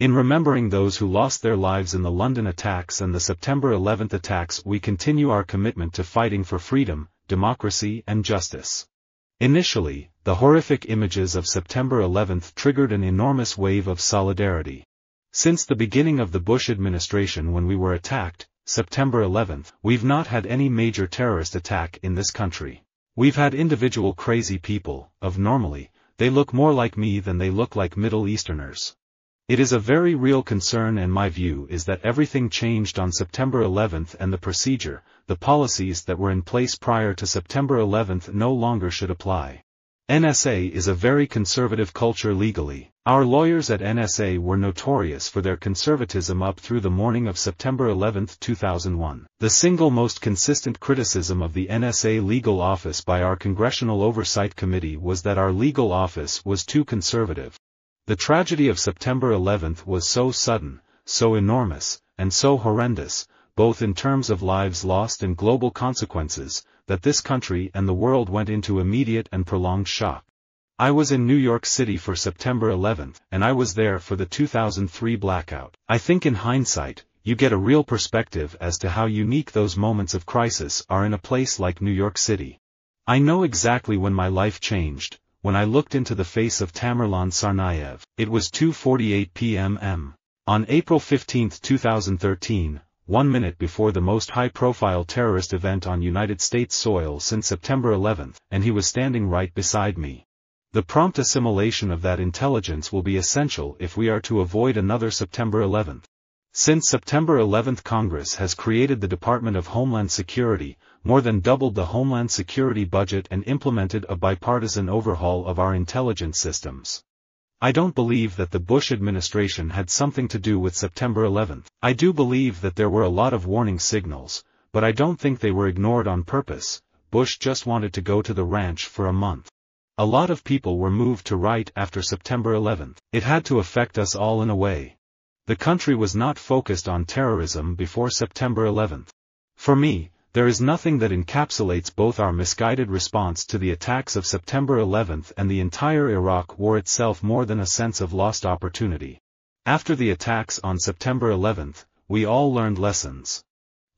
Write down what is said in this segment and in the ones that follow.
In remembering those who lost their lives in the London attacks and the September 11 attacks we continue our commitment to fighting for freedom, democracy and justice. Initially, the horrific images of September 11 triggered an enormous wave of solidarity. Since the beginning of the Bush administration when we were attacked, September 11, we've not had any major terrorist attack in this country. We've had individual crazy people, of normally, they look more like me than they look like Middle Easterners. It is a very real concern and my view is that everything changed on September 11 and the procedure, the policies that were in place prior to September 11 no longer should apply. NSA is a very conservative culture legally. Our lawyers at NSA were notorious for their conservatism up through the morning of September 11, 2001. The single most consistent criticism of the NSA legal office by our Congressional Oversight Committee was that our legal office was too conservative. The tragedy of September 11 was so sudden, so enormous, and so horrendous, both in terms of lives lost and global consequences, that this country and the world went into immediate and prolonged shock. I was in New York City for September 11, and I was there for the 2003 blackout. I think in hindsight, you get a real perspective as to how unique those moments of crisis are in a place like New York City. I know exactly when my life changed, when I looked into the face of Tamerlan Tsarnaev. It was 2.48 p.m. On April 15, 2013, one minute before the most high-profile terrorist event on United States soil since September 11, and he was standing right beside me. The prompt assimilation of that intelligence will be essential if we are to avoid another September 11. Since September 11 Congress has created the Department of Homeland Security, more than doubled the Homeland Security budget and implemented a bipartisan overhaul of our intelligence systems. I don't believe that the Bush administration had something to do with September 11. I do believe that there were a lot of warning signals, but I don't think they were ignored on purpose, Bush just wanted to go to the ranch for a month. A lot of people were moved to right after September 11. It had to affect us all in a way. The country was not focused on terrorism before September 11. For me, there is nothing that encapsulates both our misguided response to the attacks of September 11 and the entire Iraq war itself more than a sense of lost opportunity. After the attacks on September 11, we all learned lessons.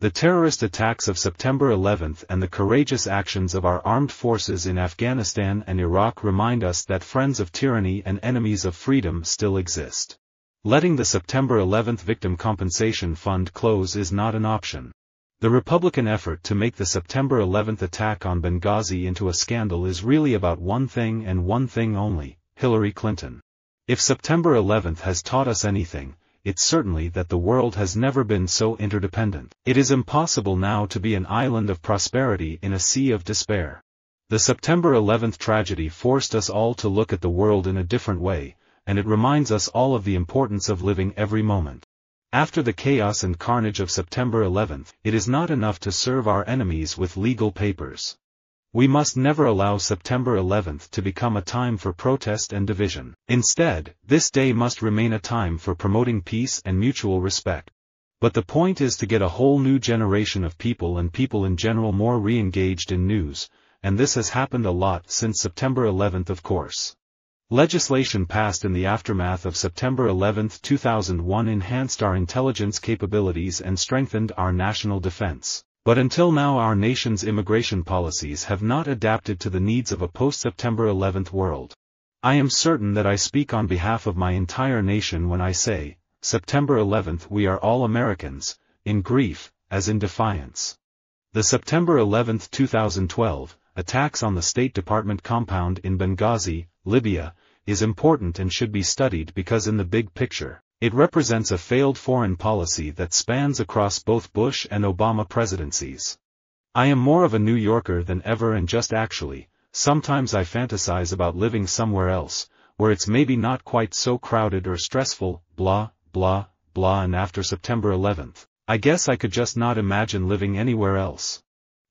The terrorist attacks of September 11 and the courageous actions of our armed forces in Afghanistan and Iraq remind us that friends of tyranny and enemies of freedom still exist. Letting the September 11 Victim Compensation Fund close is not an option. The Republican effort to make the September 11 attack on Benghazi into a scandal is really about one thing and one thing only, Hillary Clinton. If September 11 has taught us anything, it's certainly that the world has never been so interdependent. It is impossible now to be an island of prosperity in a sea of despair. The September 11 tragedy forced us all to look at the world in a different way, and it reminds us all of the importance of living every moment. After the chaos and carnage of September 11, it is not enough to serve our enemies with legal papers. We must never allow September 11 to become a time for protest and division. Instead, this day must remain a time for promoting peace and mutual respect. But the point is to get a whole new generation of people and people in general more re-engaged in news, and this has happened a lot since September 11 of course. Legislation passed in the aftermath of September 11, 2001 enhanced our intelligence capabilities and strengthened our national defense. But until now our nation's immigration policies have not adapted to the needs of a post-September 11 world. I am certain that I speak on behalf of my entire nation when I say, September 11 we are all Americans, in grief, as in defiance. The September 11, 2012, attacks on the State Department compound in Benghazi, Libya, is important and should be studied because in the big picture, it represents a failed foreign policy that spans across both Bush and Obama presidencies. I am more of a New Yorker than ever and just actually, sometimes I fantasize about living somewhere else, where it's maybe not quite so crowded or stressful, blah, blah, blah and after September 11th, I guess I could just not imagine living anywhere else.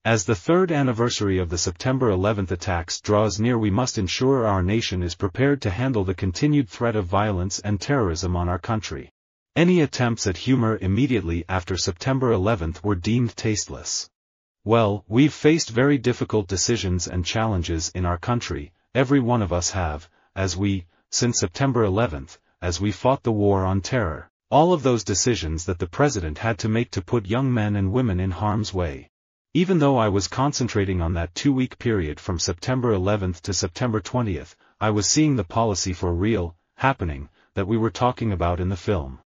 As the third anniversary of the September 11 attacks draws near we must ensure our nation is prepared to handle the continued threat of violence and terrorism on our country. Any attempts at humor immediately after September 11 were deemed tasteless. Well, we've faced very difficult decisions and challenges in our country, every one of us have, as we, since September 11, as we fought the war on terror. All of those decisions that the president had to make to put young men and women in harm's way. Even though I was concentrating on that two-week period from September 11th to September 20th, I was seeing the policy for real, happening, that we were talking about in the film.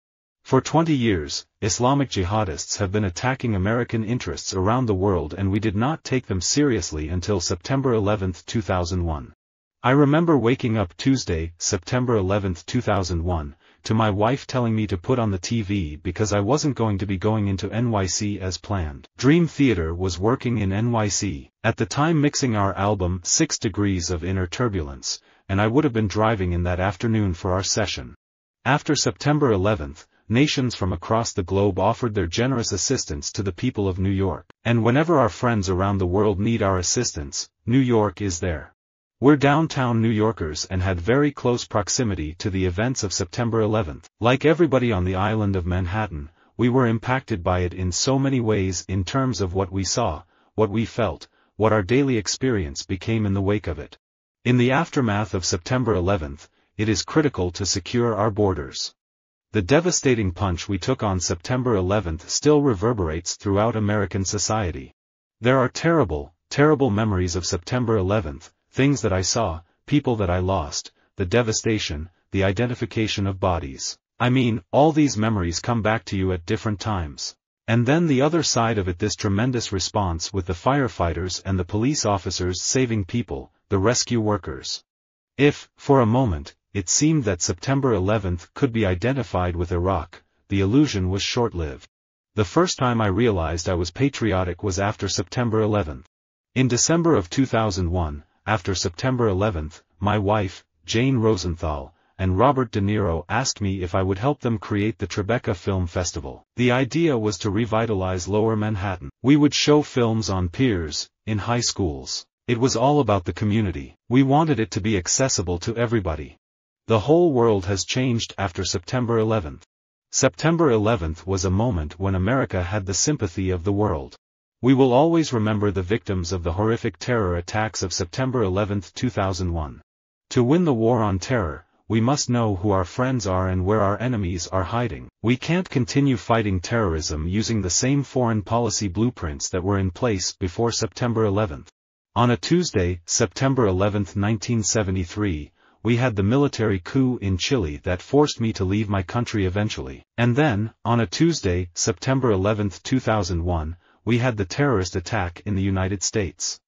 For 20 years, Islamic jihadists have been attacking American interests around the world and we did not take them seriously until September 11, 2001. I remember waking up Tuesday, September 11, 2001, to my wife telling me to put on the TV because I wasn't going to be going into NYC as planned. Dream Theater was working in NYC, at the time mixing our album Six Degrees of Inner Turbulence, and I would have been driving in that afternoon for our session. After September 11th, nations from across the globe offered their generous assistance to the people of New York. And whenever our friends around the world need our assistance, New York is there. We're downtown New Yorkers and had very close proximity to the events of September 11th. Like everybody on the island of Manhattan, we were impacted by it in so many ways in terms of what we saw, what we felt, what our daily experience became in the wake of it. In the aftermath of September 11th, it is critical to secure our borders. The devastating punch we took on September 11th still reverberates throughout American society. There are terrible, terrible memories of September 11th, things that I saw, people that I lost, the devastation, the identification of bodies. I mean, all these memories come back to you at different times. And then the other side of it this tremendous response with the firefighters and the police officers saving people, the rescue workers. If, for a moment, it seemed that September 11th could be identified with Iraq, the illusion was short-lived. The first time I realized I was patriotic was after September 11th. In December of 2001, after September 11th, my wife, Jane Rosenthal, and Robert De Niro asked me if I would help them create the Tribeca Film Festival. The idea was to revitalize Lower Manhattan. We would show films on piers, in high schools. It was all about the community. We wanted it to be accessible to everybody. The whole world has changed after September 11th. September 11th was a moment when America had the sympathy of the world. We will always remember the victims of the horrific terror attacks of September 11, 2001. To win the war on terror, we must know who our friends are and where our enemies are hiding. We can't continue fighting terrorism using the same foreign policy blueprints that were in place before September 11. On a Tuesday, September 11, 1973, we had the military coup in Chile that forced me to leave my country eventually. And then, on a Tuesday, September 11, 2001, we had the terrorist attack in the United States.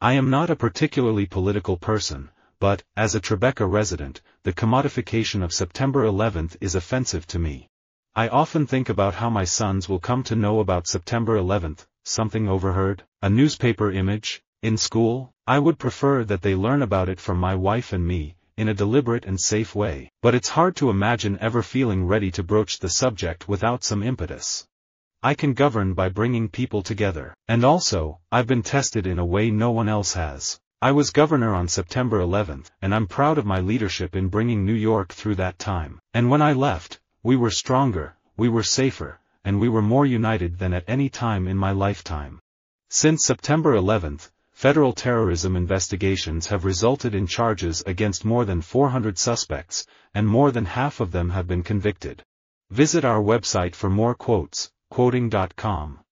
I am not a particularly political person, but, as a Tribeca resident, the commodification of September 11th is offensive to me. I often think about how my sons will come to know about September 11th, something overheard, a newspaper image, in school, I would prefer that they learn about it from my wife and me, in a deliberate and safe way. But it's hard to imagine ever feeling ready to broach the subject without some impetus. I can govern by bringing people together. And also, I've been tested in a way no one else has. I was governor on September 11th, and I'm proud of my leadership in bringing New York through that time. And when I left, we were stronger, we were safer, and we were more united than at any time in my lifetime. Since September 11th, federal terrorism investigations have resulted in charges against more than 400 suspects, and more than half of them have been convicted. Visit our website for more quotes, quoteing.com.